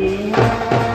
Yeah.